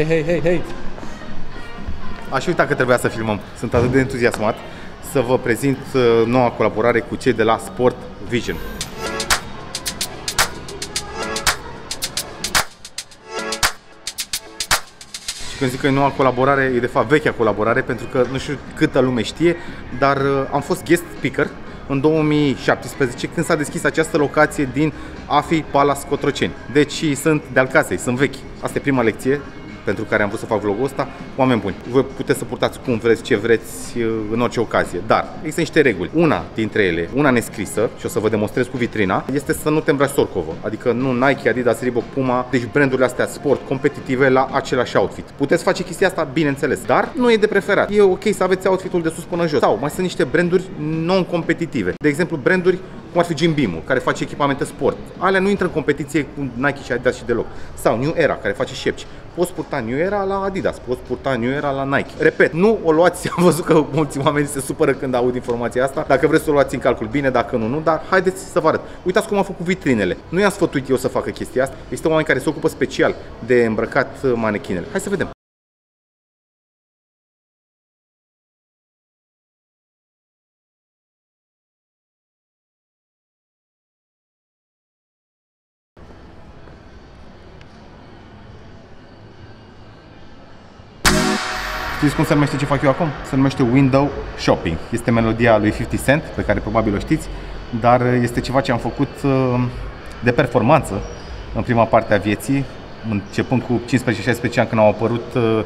Hei, hei, hei, hei! Aș uita că trebuia să filmăm. Sunt atât de entuziasmat să vă prezint uh, noua colaborare cu cei de la Sport Vision. Și când zic că e noua colaborare, e de fapt vechea colaborare, pentru că nu știu câtă lume știe, dar uh, am fost guest speaker în 2017 când s-a deschis această locație din AFI Palace Cotroceni. Deci sunt de-al casei, sunt vechi. Asta e prima lecție pentru care am vrut să fac vlogul ăsta, oameni buni, voi puteți să purtați cum vreți, ce vreți, uh, în orice ocazie, dar există niște reguli. Una dintre ele, una nescrisă, și o să vă demonstrez cu vitrina, este să nu te îmbraci sorcovă, adică nu Nike, Adidas, Reebok, Puma, deci brandurile astea sport, competitive la același outfit. Puteți face chestia asta, bineînțeles, dar nu e de preferat. E ok să aveți outfitul de sus până jos. Sau mai sunt niște branduri non-competitive. De exemplu, branduri cum ar fi Jim Beam, care face echipamente sport. Alea nu intră în competiție cu Nike și Adidas și deloc. Sau New Era, care face șepci. Poți purta New Era la Adidas, poți purta New Era la Nike. Repet, nu o luați, am văzut că mulți oameni se supără când aud informația asta. Dacă vreți să o luați în calcul bine, dacă nu, nu, dar haideți să vă arăt. Uitați cum am făcut vitrinele. Nu i-am sfătuit eu să facă chestia asta. Există oameni care se ocupă special de îmbrăcat manechinele. Hai să vedem. Știți cum se numește ce fac eu acum? Se numește Window Shopping. Este melodia lui 50 Cent, pe care probabil o știți, dar este ceva ce am făcut uh, de performanță în prima parte a vieții, începând cu 15-16 ani când au apărut uh,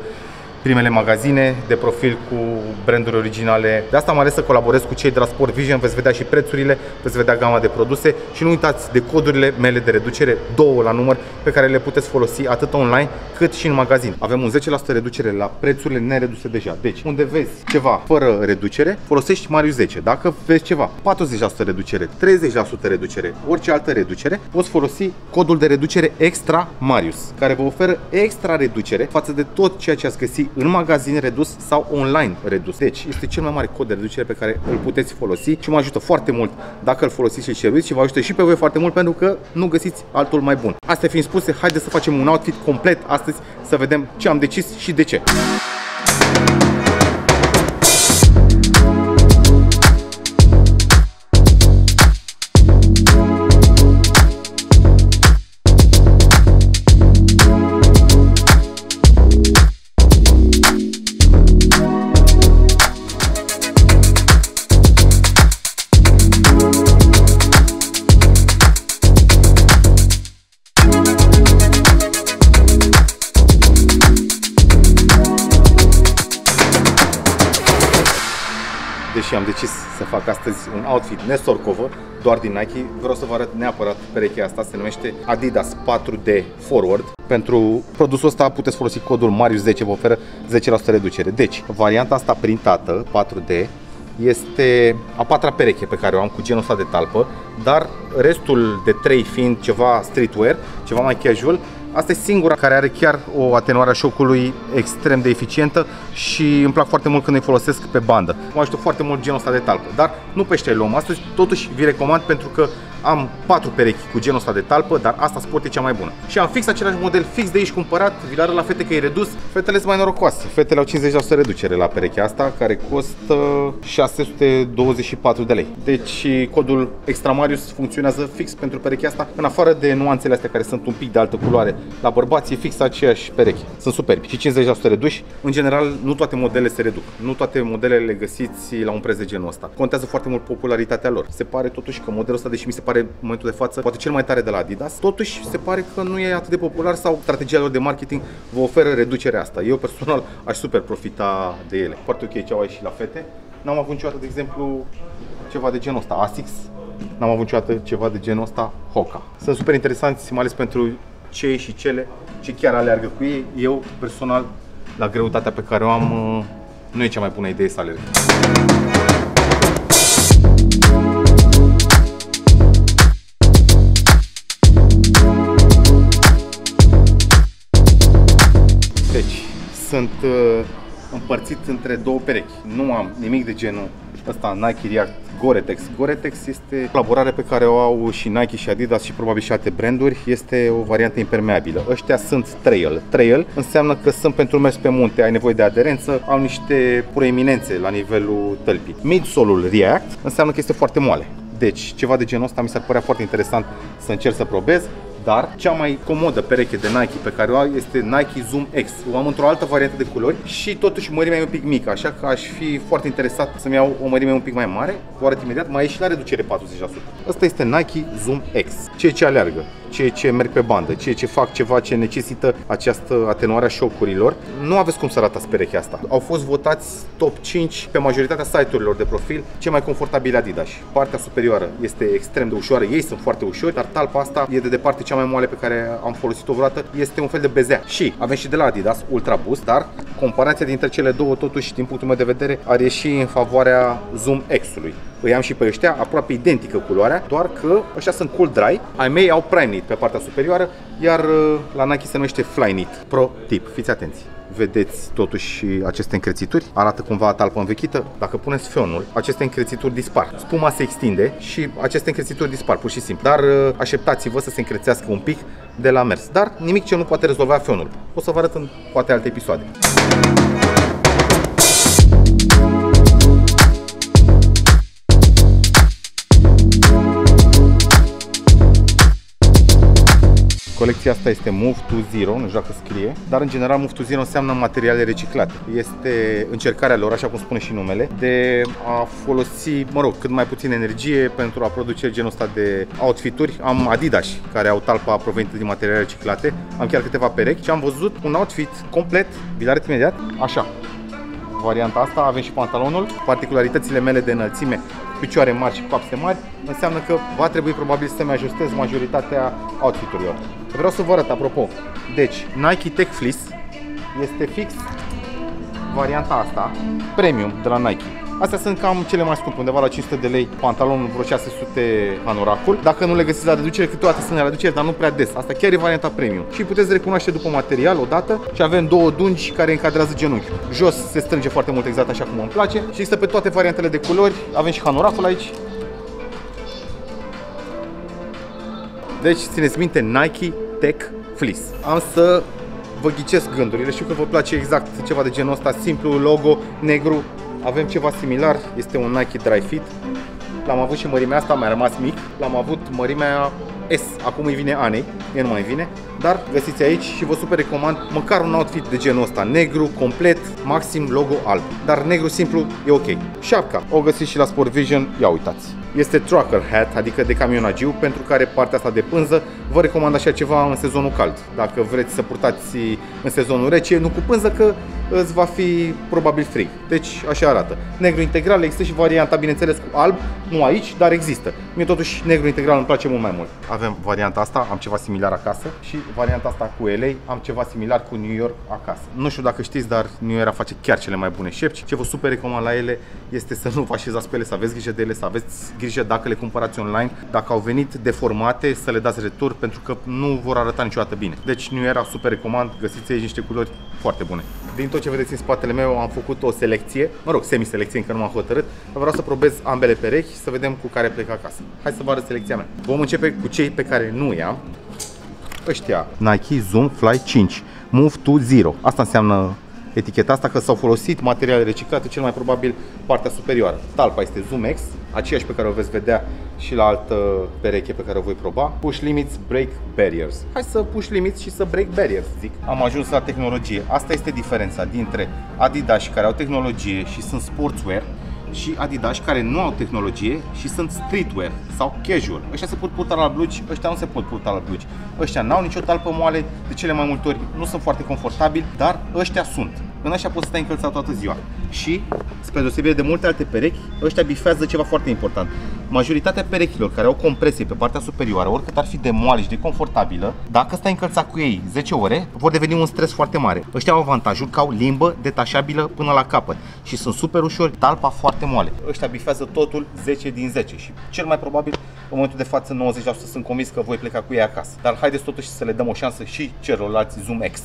primele magazine de profil cu branduri originale. De asta am ales să colaborez cu cei de la Sport Vision, veți vedea și prețurile, veți vedea gama de produse și nu uitați de codurile mele de reducere, două la număr, pe care le puteți folosi atât online cât și în magazin. Avem un 10% reducere la prețurile nereduse deja. Deci, unde vezi ceva fără reducere, folosești Marius 10. Dacă vezi ceva 40% reducere, 30% reducere, orice altă reducere, poți folosi codul de reducere Extra Marius, care vă oferă extra reducere față de tot ceea ce ați găsi în magazin redus sau online redus. Deci este cel mai mare cod de reducere pe care îl puteți folosi și mă ajută foarte mult dacă îl folosiți și ceruiți și vă ajută și pe voi foarte mult pentru că nu găsiți altul mai bun. Astea fiind spuse, haideți să facem un outfit complet astăzi să vedem ce am decis și de ce. Deși am decis să fac astăzi un outfit nesorcover, doar din Nike, vreau să vă arăt neapărat perechea asta, se numește Adidas 4D Forward. Pentru produsul ăsta puteți folosi codul Marius10, vă oferă 10% reducere. Deci, varianta asta printată, 4D, este a patra pereche pe care o am cu genul ăsta de talpă, dar restul de trei fiind ceva streetwear, ceva mai casual, Asta e singura care are chiar o atenuare a șocului extrem de eficientă și îmi plac foarte mult când îi folosesc pe bandă. Mă ajută foarte mult genul ăsta de talpă, dar nu pe ăștia luăm astăzi, totuși vi recomand pentru că am patru perechi cu genul ăsta de talpă, dar asta sport e cea mai bună. Și am fix același model, fix de aici cumpărat, vi la fete că e redus. Fetele sunt mai norocoase. Fetele au 50% reducere la perechea asta, care costă 624 de lei. Deci codul Extramarius funcționează fix pentru perechea asta, în afară de nuanțele astea care sunt un pic de altă culoare. La bărbați e fix aceeași pereche. Sunt superbi și 50% reduși. În general, nu toate modelele se reduc. Nu toate modelele le găsiți la un preț de genul ăsta. Contează foarte mult popularitatea lor. Se pare totuși că modelul ăsta, deși mi se pare în momentul de față poate cel mai tare de la Adidas, totuși se pare că nu e atât de popular sau strategia lor de marketing vă oferă reducerea asta. Eu personal aș super profita de ele. Foarte ok ce au și la fete. N-am avut niciodată, de exemplu, ceva de genul ăsta, Asics. N-am avut niciodată ceva de genul ăsta, Hoka. Sunt super interesanți, mai ales pentru cei și cele ce chiar aleargă cu ei. Eu, personal, la greutatea pe care o am, nu e cea mai bună idee să alerg. Sunt uh, împărțit între două perechi. Nu am nimic de genul ăsta Nike React Gore-Tex. Gore-Tex este colaborare pe care o au și Nike și Adidas și probabil și alte branduri. Este o variantă impermeabilă. Ăștia sunt trail. Trail înseamnă că sunt pentru mers pe munte, ai nevoie de aderență, au niște proeminențe la nivelul tălpii. Midsolul React înseamnă că este foarte moale. Deci, ceva de genul ăsta mi s-ar părea foarte interesant să încerc să probez. Dar cea mai comodă pereche de Nike pe care o am este Nike Zoom X. O am într-o altă variantă de culori și totuși mărimea e un pic mică, așa că aș fi foarte interesat să-mi iau o mărime un pic mai mare. O arăt imediat, mai e și la reducere 40%. Asta este Nike Zoom X. Ceea ce aleargă, ceea ce merg pe bandă, ceea ce fac ceva ce necesită această atenuare a șocurilor. Nu aveți cum să aratați perechea asta. Au fost votați top 5 pe majoritatea site-urilor de profil, cei mai confortabili Adidas. Partea superioară este extrem de ușoară, ei sunt foarte ușori, dar talpa asta e de departe cea mai moale pe care am folosit-o vreodată, este un fel de bezea. Și avem și de la Adidas Ultra Boost, dar comparația dintre cele două totuși din punctul meu de vedere ar ieși în favoarea Zoom X-ului. Îi am și pe ăștia, aproape identică culoarea, doar că ăștia sunt cool dry, ai mei au prime knit pe partea superioară, iar uh, la Nike se numește fly knit. Pro tip, fiți atenți vedeți totuși aceste încrețituri, arată cumva talpă învechită. Dacă puneți feonul, aceste încrețituri dispar. Spuma se extinde și aceste încrețituri dispar, pur și simplu. Dar uh, așteptați-vă să se încrețească un pic de la mers. Dar nimic ce nu poate rezolva feonul. O să vă arăt în poate alte episoade. Colecția asta este Move to Zero, nu știu dacă scrie, dar în general Move to Zero înseamnă materiale reciclate. Este încercarea lor, așa cum spune și numele, de a folosi, mă rog, cât mai puțin energie pentru a produce genul ăsta de outfituri. Am Adidas, care au talpa provenită din materiale reciclate, am chiar câteva perechi și am văzut un outfit complet, vi-l arăt imediat, așa, varianta asta, avem și pantalonul. Particularitățile mele de înălțime, picioare mari și coapse mari, înseamnă că va trebui probabil să-mi ajustez majoritatea outfiturilor. Vreau să vă arăt, apropo. Deci, Nike Tech Fleece este fix varianta asta, premium de la Nike. Astea sunt cam cele mai scumpe, undeva la 500 de lei pantalonul, vreo 600 anoracul. Dacă nu le găsiți la reducere, câteodată sunt la reducere, dar nu prea des. Asta chiar e varianta premium. Și puteți recunoaște după material odată și avem două dungi care încadrează genunchiul. Jos se strânge foarte mult exact așa cum îmi place și există pe toate variantele de culori. Avem și hanoracul aici. Deci țineți minte Nike Tech Fleece. Am să vă ghicesc gândurile. Știu că vă place exact ceva de genul ăsta, simplu, logo, negru. Avem ceva similar, este un Nike Dry Fit. L-am avut și mărimea asta, mi-a rămas mic. L-am avut mărimea S, acum îi vine Anei, mie nu mai vine, dar găsiți aici și vă super recomand măcar un outfit de genul ăsta, negru, complet, maxim logo alb, dar negru simplu e ok. Șapca, o găsiți și la Sport Vision, ia uitați. Este trucker hat, adică de camionagiu, pentru care partea asta de pânză vă recomand așa ceva în sezonul cald. Dacă vreți să purtați în sezonul rece, nu cu pânză, că îți va fi probabil frig. Deci așa arată. Negru integral, există și varianta, bineînțeles, cu alb, nu aici, dar există. Mie totuși negru integral îmi place mult mai mult. Avem varianta asta, am ceva similar acasă și varianta asta cu LA, am ceva similar cu New York acasă. Nu știu dacă știți, dar New Era face chiar cele mai bune șepci. Ce vă super recomand la ele este să nu vă așezați pe ele, să aveți grijă de ele, să aveți grijă dacă le cumpărați online, dacă au venit deformate, să le dați retur pentru că nu vor arăta niciodată bine. Deci New Era super recomand, găsiți aici niște culori foarte bune. Din tot ce vedeți în spatele meu am făcut o selecție, mă rog, semi-selecție, încă nu m-am hotărât, vreau să probez ambele perechi, să vedem cu care plec acasă. Hai să vă arăt selecția mea. Vom începe cu cei pe care nu i-am. Ăștia, Nike Zoom Fly 5, Move to Zero. Asta înseamnă eticheta asta că s-au folosit materiale reciclate, cel mai probabil partea superioară. Talpa este Zoom X, aceeași pe care o veți vedea și la altă pereche pe care o voi proba. Push limits, break barriers. Hai să push limits și să break barriers, zic. Am ajuns la tehnologie. Asta este diferența dintre Adidas care au tehnologie și sunt sportswear și Adidas care nu au tehnologie și sunt streetwear sau casual. Ăștia se pot purta la blugi, ăștia nu se pot purta la blugi. Ăștia n-au nicio talpă moale, de cele mai multe ori nu sunt foarte confortabili, dar ăștia sunt. În așa poți să stai încălțat toată ziua. Și, spre deosebire de multe alte perechi, ăștia bifează ceva foarte important. Majoritatea perechilor care au compresie pe partea superioară, oricât ar fi de moale și de confortabilă, dacă stai încălțat cu ei 10 ore, vor deveni un stres foarte mare. Ăștia au avantajul că au limbă detașabilă până la capăt și sunt super ușori, talpa foarte moale. Ăștia bifează totul 10 din 10 și cel mai probabil în momentul de față 90% sunt convins că voi pleca cu ei acasă. Dar haideți totuși să le dăm o șansă și celorlalți Zoom X.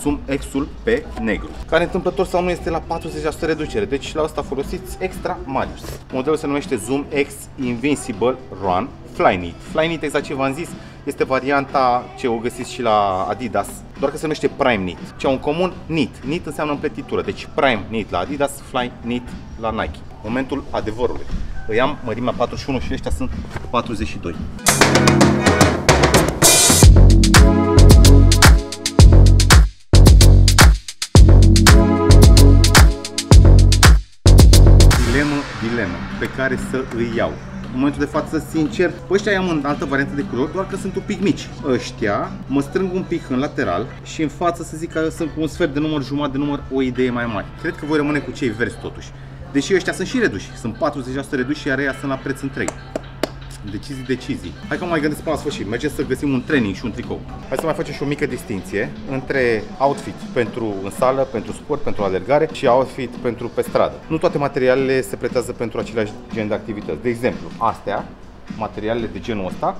Zoom X-ul pe negru, care întâmplător sau nu este la 40% reducere, deci la asta folosiți Extra Marius. Modelul se numește Zoom X Invincible Run Flyknit. Flyknit, exact ce v-am zis, este varianta ce o găsiți și la Adidas, doar că se numește Prime Knit. Ce au în comun? Knit. Knit înseamnă împletitură, deci Prime Knit la Adidas, Fly Knit la Nike. Momentul adevărului. Îi am mărimea 41 și ăștia sunt 42. Care să îi iau în momentul de față, sincer, pe ăștia i-am în altă variantă de culori, doar că sunt un pic mici. Ăștia mă strâng un pic în lateral și în față să zic că sunt cu un sfert de număr, jumătate de număr, o idee mai mare. Cred că voi rămâne cu cei verzi totuși. Deși ăștia sunt și reduși, sunt 40% reduși, iar ăia sunt la preț întreg. Decizii, decizii. Hai că mai gândesc până la sfârșit. Mergem să găsim un training și un tricou. Hai să mai facem și o mică distinție între outfit pentru în sală, pentru sport, pentru alergare și outfit pentru pe stradă. Nu toate materialele se pretează pentru același gen de activități. De exemplu, astea, materialele de genul ăsta,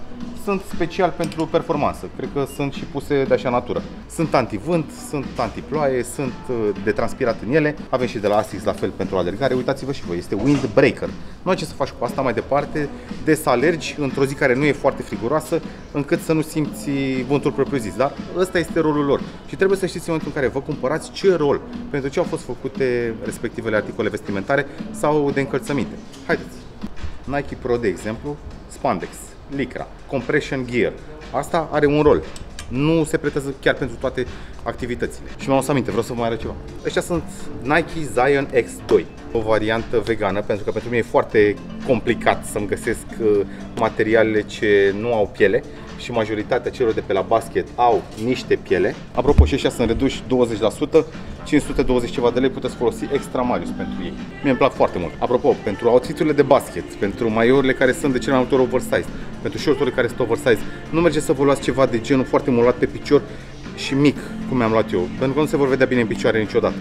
sunt special pentru performanță. Cred că sunt și puse de așa natură. Sunt antivânt, sunt antiploaie, sunt uh, de transpirat în ele. Avem și de la Asics la fel pentru alergare. Uitați-vă și voi, este windbreaker. Nu ai ce să faci cu asta mai departe de să alergi într-o zi care nu e foarte friguroasă, încât să nu simți vântul propriu-zis. Dar ăsta este rolul lor. Și trebuie să știți în momentul în care vă cumpărați ce rol, pentru ce au fost făcute respectivele articole vestimentare sau de încălțăminte. Haideți! Nike Pro, de exemplu, spandex licra, compression gear. Asta are un rol. Nu se pretează chiar pentru toate activitățile. Și mi-am aminte, vreau să vă mai arăt ceva. Ăștia sunt Nike Zion X2, o variantă vegană, pentru că pentru mine e foarte complicat să-mi găsesc uh, materialele ce nu au piele și majoritatea celor de pe la basket au niște piele. Apropo, și ăștia sunt reduși 20%, 520 ceva de lei puteți folosi extra Marius pentru ei. Mie îmi plac foarte mult. Apropo, pentru outfiturile de basket, pentru maiourile care sunt de cel mai multe ori oversize, pentru shorturile care sunt oversize, nu merge să vă luați ceva de genul foarte mult pe picior și mic, cum am luat eu, pentru că nu se vor vedea bine în picioare niciodată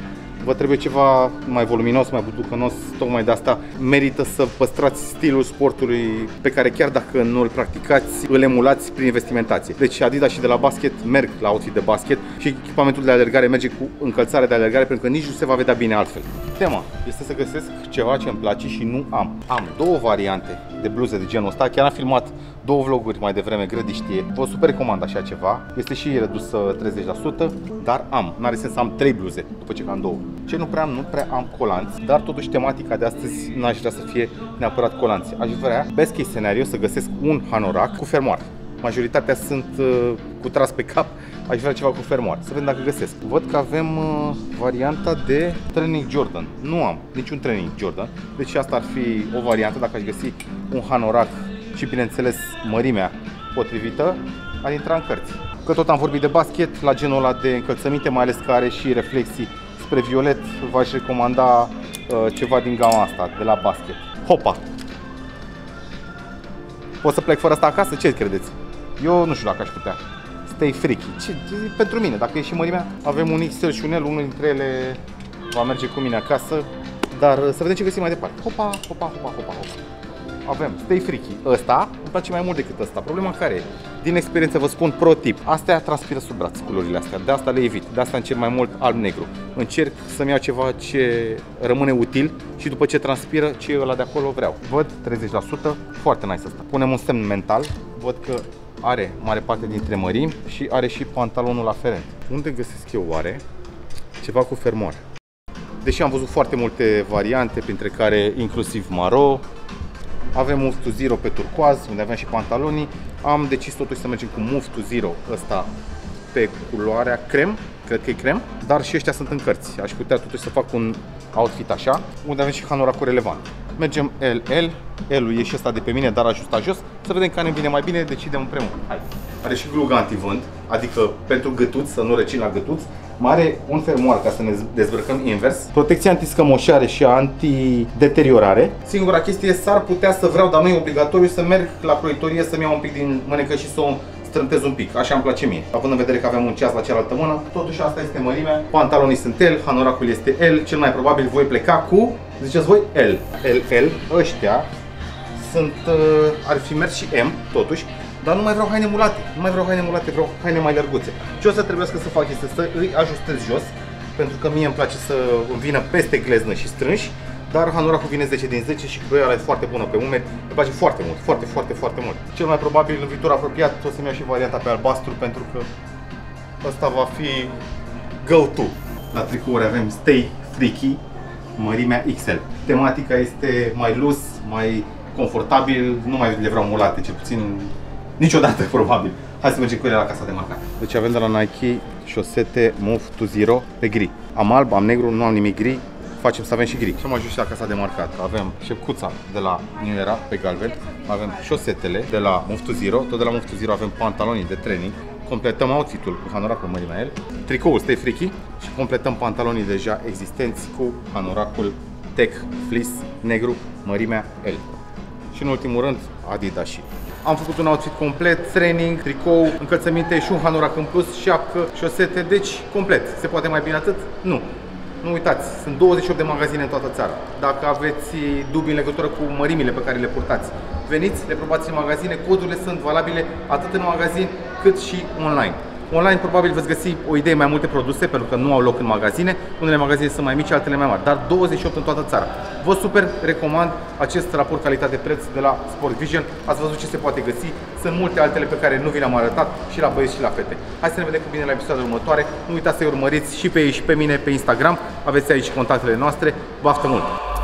vă trebuie ceva mai voluminos, mai butucănos, tocmai de asta merită să păstrați stilul sportului pe care chiar dacă nu îl practicați, îl emulați prin investimentație. Deci Adidas și de la basket merg la outfit de basket și echipamentul de alergare merge cu încălțare de alergare pentru că nici nu se va vedea bine altfel. Tema este să găsesc ceva ce îmi place și nu am. Am două variante de bluze de genul ăsta, chiar am filmat două vloguri mai devreme, Grădi știe. Vă super recomand așa ceva. Este și redusă 30%, dar am. N-are sens să am trei bluze după ce am două. Ce nu prea am, nu prea am colanți, dar totuși tematica de astăzi n-aș vrea să fie neapărat colanți. Aș vrea, best case scenario, să găsesc un hanorac cu fermoar. Majoritatea sunt uh, cu tras pe cap, aș vrea ceva cu fermoar. Să vedem dacă găsesc. Văd că avem uh, varianta de training Jordan. Nu am niciun training Jordan, deci asta ar fi o variantă dacă aș găsi un hanorac și bineînțeles mărimea potrivită, ar intra în cărți. Că tot am vorbit de basket, la genul ăla de încălțăminte, mai ales că are și reflexii spre violet, v-aș recomanda uh, ceva din gama asta, de la basket. Hopa! Pot să plec fără asta acasă? Ce credeți? Eu nu știu dacă aș putea. Stay freaky. Ce, pentru mine, dacă e și mărimea, avem un XL și un L, unul dintre ele va merge cu mine acasă, dar să vedem ce găsim mai departe. Hopa, hopa, hopa, hopa, hopa avem Stay Freaky. Ăsta îmi place mai mult decât ăsta. Problema care e? Din experiență vă spun pro tip. Astea transpiră sub braț culorile astea. De asta le evit. De asta încerc mai mult alb-negru. Încerc să-mi iau ceva ce rămâne util și după ce transpiră, ce e ăla de acolo vreau. Văd 30%, foarte nice asta. Punem un semn mental. Văd că are mare parte dintre mărimi și are și pantalonul aferent. Unde găsesc eu oare ceva cu fermoar? Deși am văzut foarte multe variante, printre care inclusiv maro, avem Move to Zero pe turcoaz, unde avem și pantalonii. Am decis totuși să mergem cu Move to Zero ăsta pe culoarea crem, cred că e crem, dar și ăștia sunt în cărți. Aș putea totuși să fac un outfit așa, unde avem și hanoracul relevant. Mergem LL, L-ul e și ăsta de pe mine, dar ajustat jos. Să vedem care ne vine mai bine, decidem împreună. Hai. Are și glug antivânt, adică pentru gătuți, să nu răcim la gătuți. Mare un fermoar ca să ne dezbrăcăm invers. Protecție antiscămoșare și antideteriorare. Singura chestie s-ar putea să vreau, dar nu e obligatoriu, să merg la croitorie să-mi iau un pic din mânecă și să o strântez un pic, așa îmi place mie. Având în vedere că avem un ceas la cealaltă mână, totuși asta este mărimea. Pantalonii sunt L, hanoracul este L, cel mai probabil voi pleca cu, ziceți voi, L. L, L, ăștia sunt, uh, ar fi mers și M, totuși, dar nu mai vreau haine mulate, nu mai vreau haine mulate, vreau haine mai lărguțe. Ce o să trebuiască să fac este să îi ajustez jos, pentru că mie îmi place să îmi vină peste gleznă și strânși, dar hanoracul vine 10 din 10 și croiala e foarte bună pe umeri, îmi place foarte mult, foarte, foarte, foarte mult. Cel mai probabil în viitor apropiat o să-mi iau și varianta pe albastru pentru că ăsta va fi go-to. La tricouri avem Stay Freaky, mărimea XL. Tematica este mai loose, mai confortabil, nu mai le vreau mulate, cel puțin niciodată probabil. Hai să mergem cu ele la casa de marcat. Deci avem de la Nike șosete Move to Zero pe gri. Am alb, am negru, nu am nimic gri, facem să avem și gri. Și am ajuns și la casa de marcat. Avem șepcuța de la New Era pe galben, avem șosetele de la Move to Zero, tot de la Move to Zero avem pantalonii de training, completăm outfitul cu hanoracul mărimea el, tricoul Stay Freaky și completăm pantalonii deja existenți cu hanoracul Tech Fleece negru mărimea L. Și în ultimul rând Adidas și am făcut un outfit complet, training, tricou, încălțăminte și un hanorac în plus, șapcă, șosete, deci complet. Se poate mai bine atât? Nu. Nu uitați, sunt 28 de magazine în toată țara. Dacă aveți dubii în legătură cu mărimile pe care le purtați, veniți, le probați în magazine, codurile sunt valabile atât în magazin cât și online. Online probabil veți găsi o idee mai multe produse pentru că nu au loc în magazine. Unele magazine sunt mai mici, altele mai mari, dar 28 în toată țara. Vă super recomand acest raport calitate-preț de la Sport Vision. Ați văzut ce se poate găsi. Sunt multe altele pe care nu vi le-am arătat și la băieți și la fete. Hai să ne vedem cu bine la episodul următoare. Nu uitați să urmăriți și pe ei și pe mine pe Instagram. Aveți aici contactele noastre. Baftă mult!